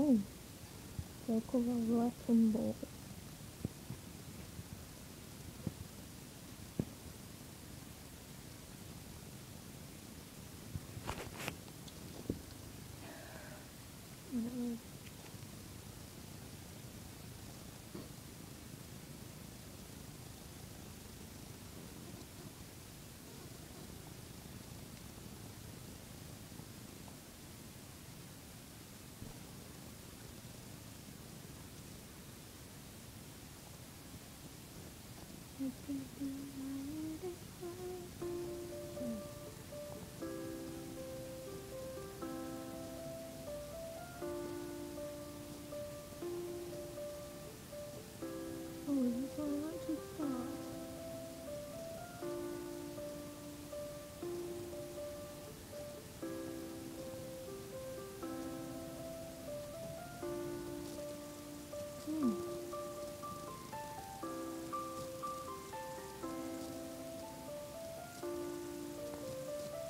Bom, eu vou aqui embora. Oh,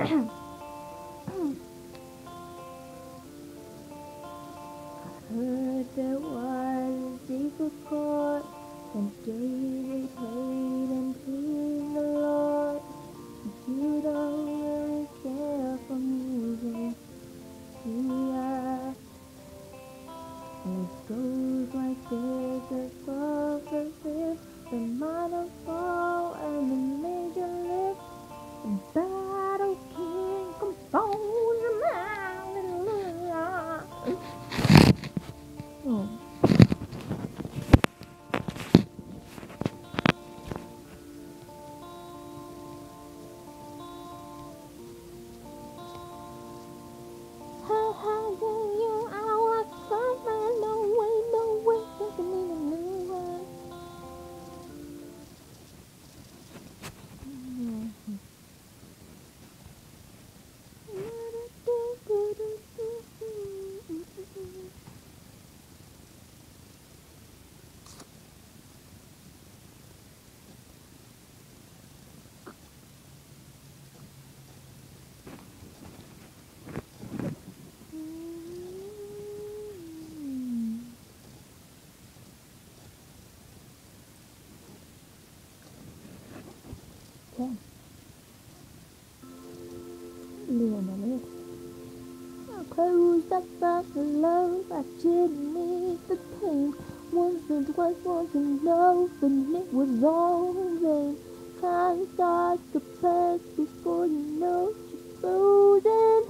heard there was I closed up about the love, I didn't need the pain. Once or twice, was in love, and it was all in vain. Time starts to pass before you know you're frozen.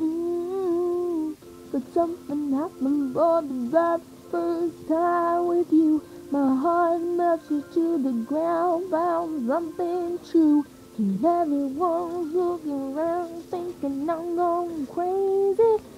Mm, but something happened for the very first time with you. To the ground, found something true. And everyone's looking around, thinking I'm going crazy.